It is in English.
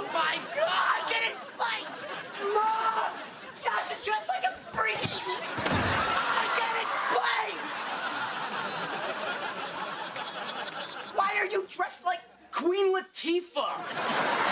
Oh my god, get his spike! Mom! Josh is dressed like a freak! I can explain! Why are you dressed like Queen Latifah?